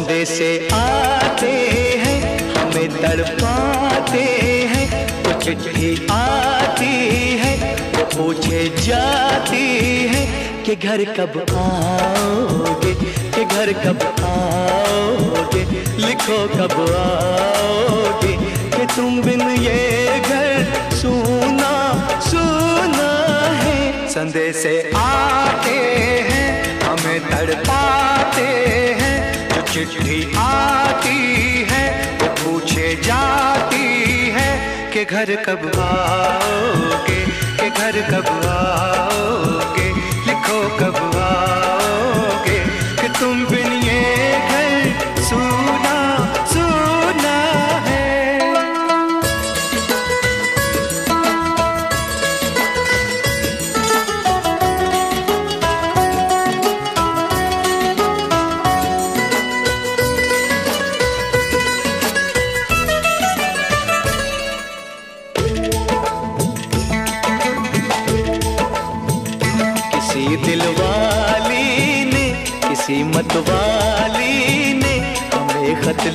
कंधे से आते हैं, हमें तड़पाते हैं, कुछ चिट्ठी आती है, वो पूछे जाती है कि घर कब आओगे, कि घर कब आओगे, लिखो कब आओगे, कि तुम बिन ये घर सुना सुना है। संदेश आते हैं, हमें तड़पाते हैं चिट्ठी आती है पूछे जाती है कि घर कब आओगे कि घर कब आओगे।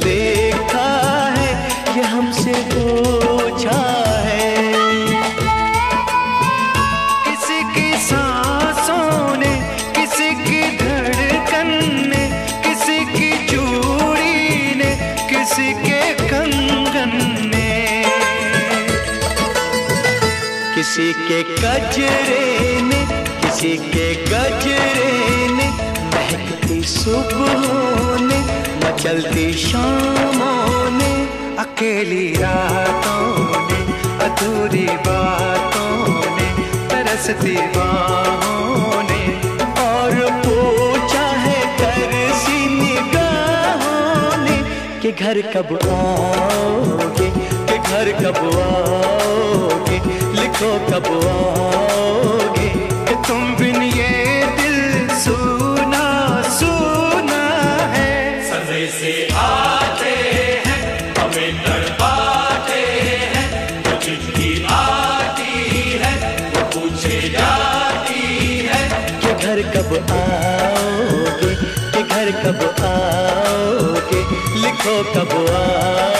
लिखा है ये हमसे पूछा किसी की सांसों ने किसी की धड़कन किसी की चूड़ी ने किसी के कंगन ने। किसी के गजरे ने, किसी के गजरे ने महकती सुबहों ने मचलती शामों ने, अकेली रातों ने, अधूरी बातों ने, तरसती बाहों ने। और पूछा है तरसी निगाहों ने, कि घर कब आओगे, कि घर कब आओगे, लिखो कब आओगे तुम बिन कब आओगे? लिखो कब आओगे?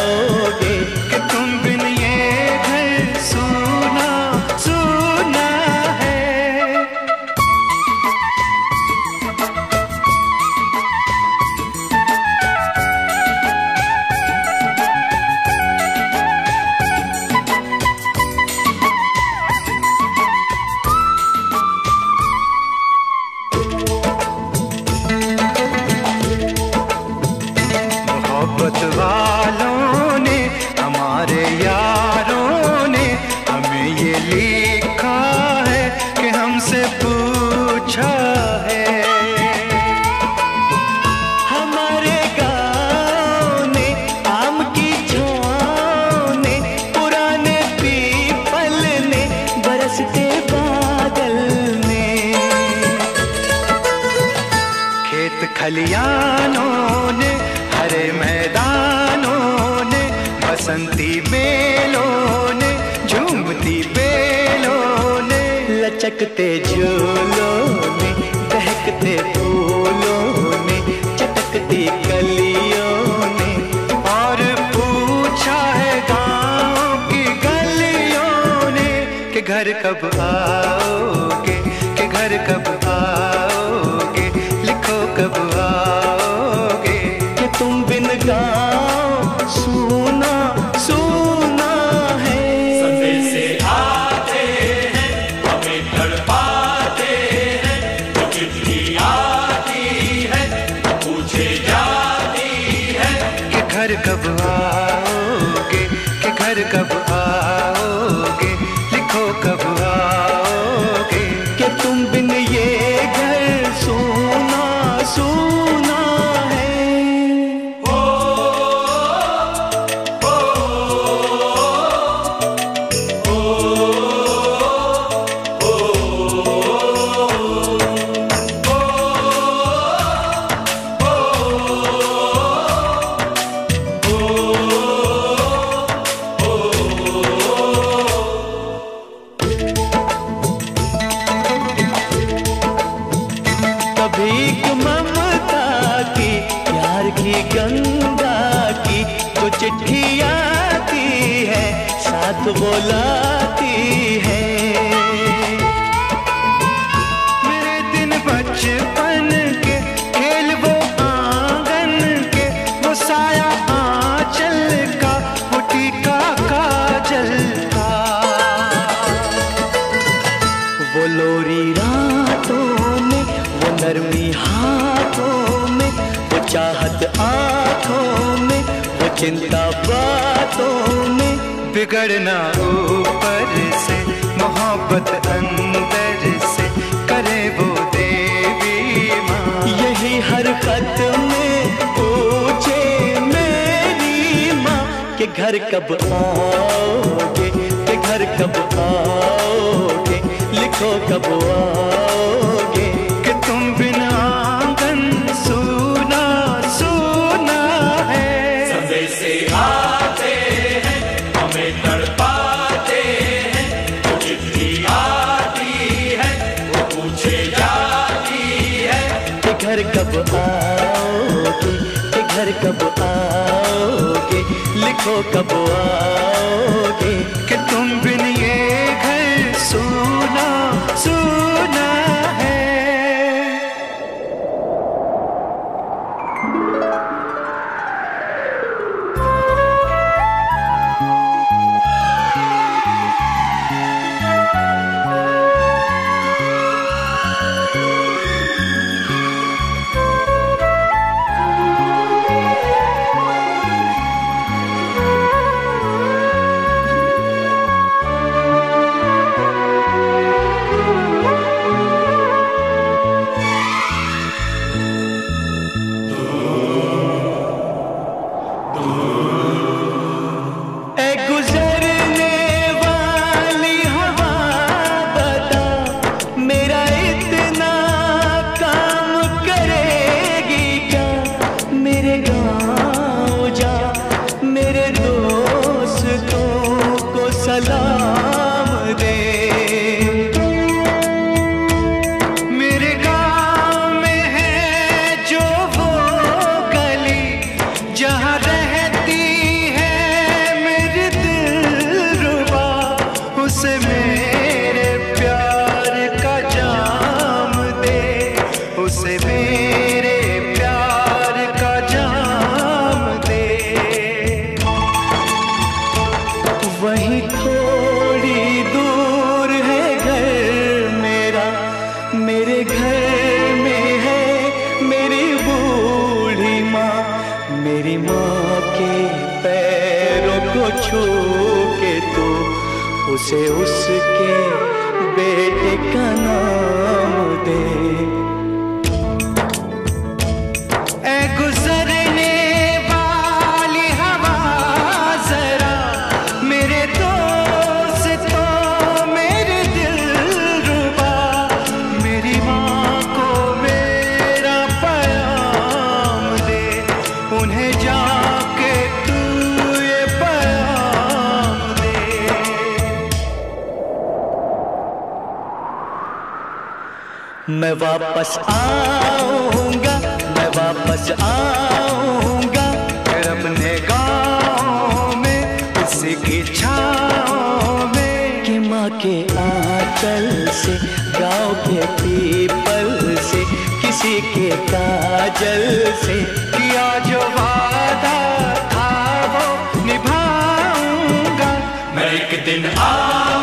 खलियानों ने, हरे मैदानों ने, बसंती बेलों ने, झूमती बेलों ने, लचकते झूलों ने दहकते फूलों ने, चटकती कलियों ने, और पूछा है गाँव की गलियों ने, कि घर कब आओगे, कि घर कब साथ बोलाती है। मेरे दिन बचपन के खेल वो आँगन के, वो साया आंचल का, वो टीका काजल का वो लोरी रातों में, वो नरमी हाथों में, वो चाहत आँखों में चिंता बातों में बिगड़ना ऊपर से, मोहब्बत अंदर से करे वो देवी माँ। यही हर खत में पूछे मेरी माँ के घर कब आओगे, के घर कब आओगे, लिखो कब आओगे। कब आओगे लिखो कब आओगे। उसे उसके बेटे का नाम मैं वापस आऊँगा, मैं वापस आऊँगा फिर अपने गाँव में, उसी की छाँव में। कि माँ के आंचल से, गाँव के पीपल से, किसी के काजल से, किया जो वादा था वो निभाऊँगा। मैं एक दिन आऊँगा